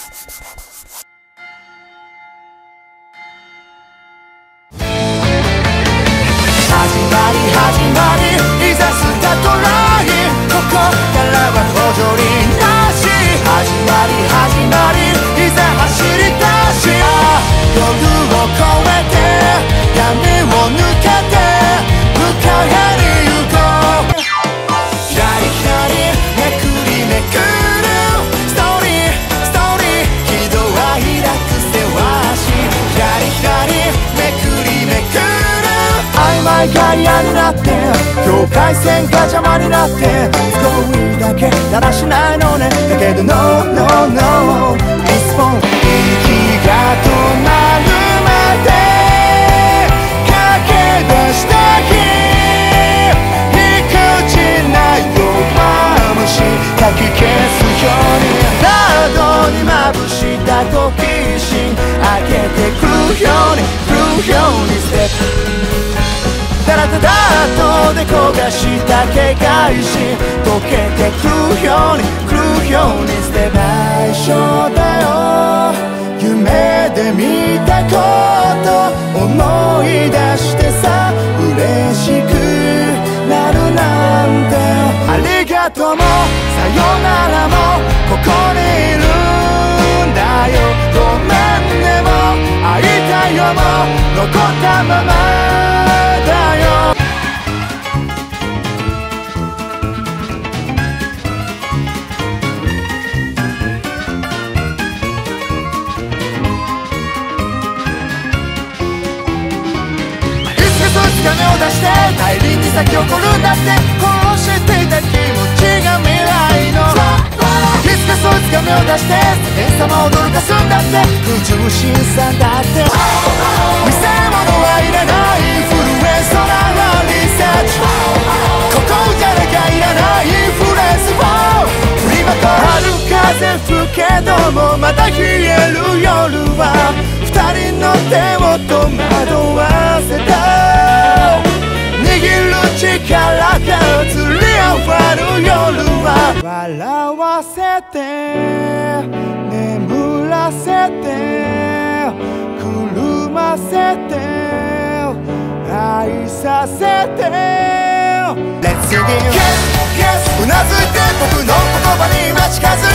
始まり始まりいざスタートライン。ここからは補助輪が嫌になって境界線が邪魔になって少しだけだらしないのね。だけど No No No リスポン息が止まるまで駆け出した日理屈ないよまむしかき消すようにラードにまぶした好奇心開けてくように来るようにステップただただ後で焦がした警戒心溶けてくるように来るように捨て内緒だよ夢で見たこと思い出してさ嬉しくなるなんてありがとうもさよならもここにいるんだよ。ごめんねも会いたいよも残ったままして大輪に咲き誇るんだってこうしていた気持ちが未来の。いつかそいつが目を出して世間様を驚かすんだって不純真さだって。見せ物はいらないフルエストランリサーチ。ここじゃなきゃいらないフレーズを。振りまと春風吹けどもまた冷える夜は。二人の手を戸惑わせて眠らせてくるませて愛させて Let's sing it うなずいて僕の言葉に今近づいて